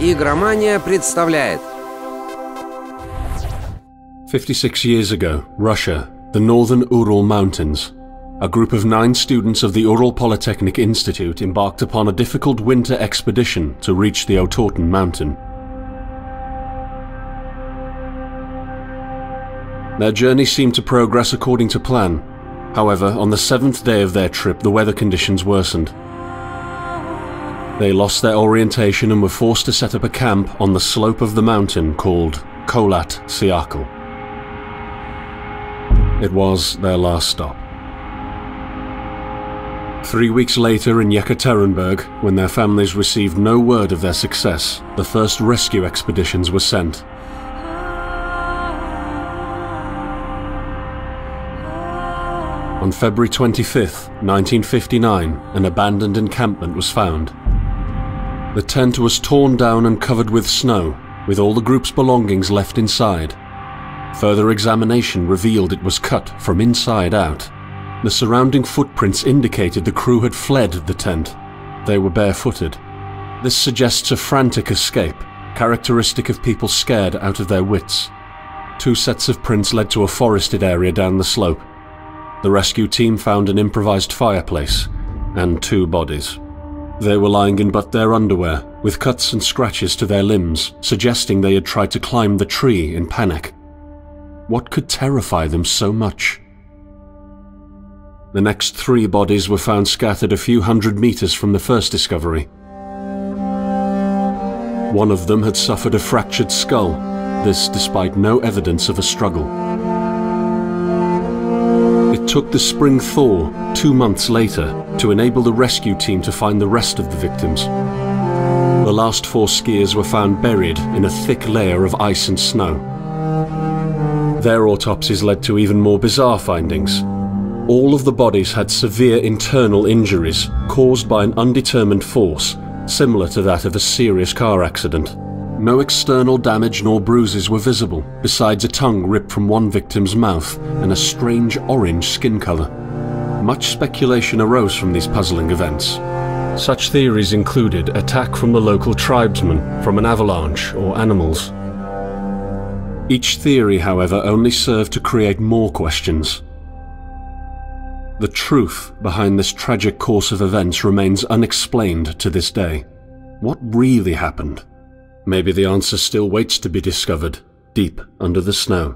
Игромания представляет 56 years ago, Russia, the northern Ural Mountains. A group of nine students of the Ural Polytechnic Institute embarked upon a difficult winter expedition to reach the Otorten mountain. Their journey seemed to progress according to plan. However, on the seventh day of their trip, the weather conditions worsened. they lost their orientation and were forced to set up a camp on the slope of the mountain called Kholat Syakhl. It was their last stop. Three weeks later in Yekaterinburg, when their families received no word of their success, the first rescue expeditions were sent. On February 25, 1959, an abandoned encampment was found. The tent was torn down and covered with snow, with all the group's belongings left inside. Further examination revealed it was cut from inside out. The surrounding footprints indicated the crew had fled the tent. They were barefooted. This suggests a frantic escape, characteristic of people scared out of their wits. Two sets of prints led to a forested area down the slope. The rescue team found an improvised fireplace and two bodies. They were lying in but their underwear, with cuts and scratches to their limbs, suggesting they had tried to climb the tree in panic. What could terrify them so much? The next three bodies were found scattered a few hundred meters from the first discovery. One of them had suffered a fractured skull, this despite no evidence of a struggle. It took the spring thaw two months later to enable the rescue team to find the rest of the victims. The last four skiers were found buried in a thick layer of ice and snow. Their autopsies led to even more bizarre findings. All of the bodies had severe internal injuries caused by an undetermined force, similar to that of a serious car accident. No external damage nor bruises were visible, besides a tongue ripped from one victim's mouth and a strange orange skin color. Much speculation arose from these puzzling events. Such theories included attack from the local tribesmen, from an avalanche, or animals. Each theory, however, only served to create more questions. The truth behind this tragic course of events remains unexplained to this day. What really happened? Maybe the answer still waits to be discovered, deep under the snow.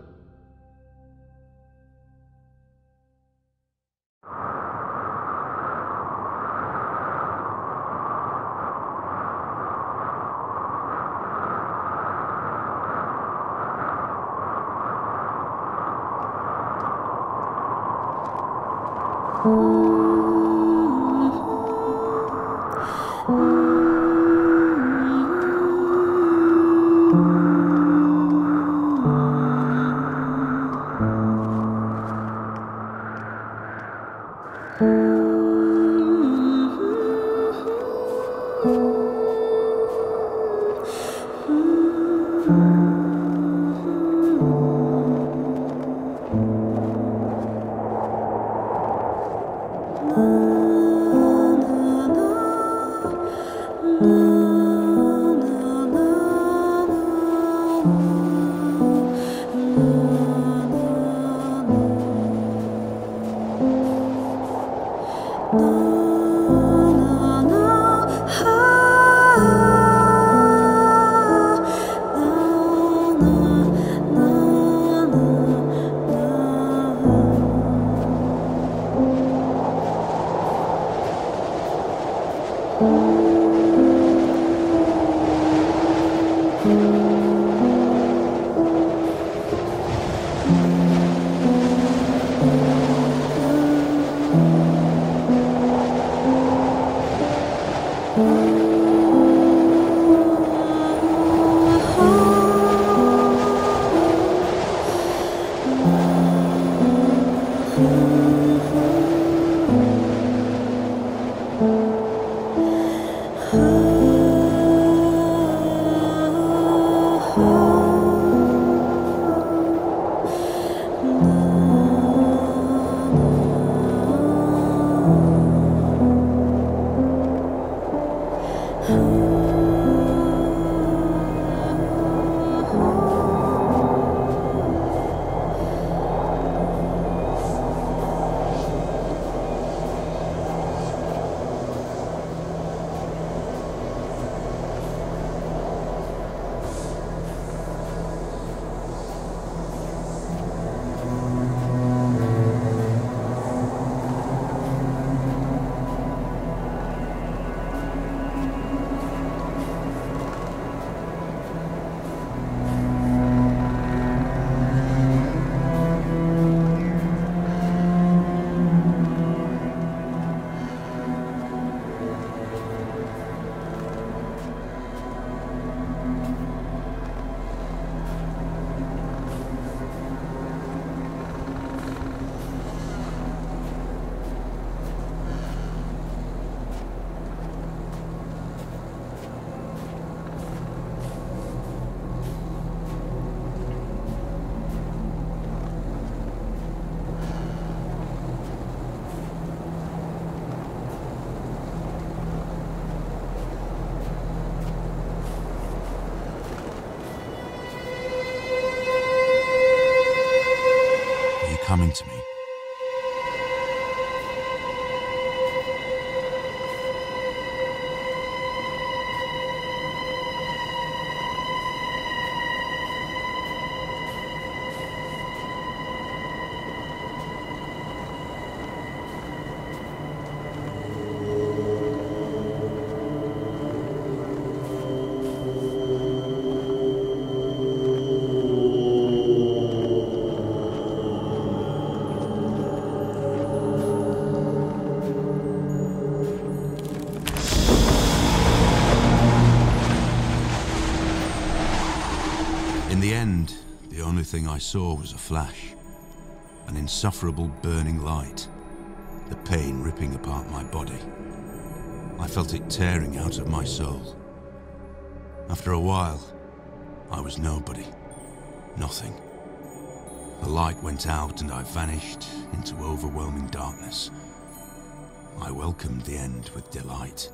Thank mm -hmm. you. Thank mm -hmm. you. Coming to me. end, the only thing I saw was a flash an insufferable burning light, the pain ripping apart my body. I felt it tearing out of my soul. After a while, I was nobody, nothing. The light went out and I vanished into overwhelming darkness. I welcomed the end with delight.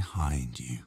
behind you.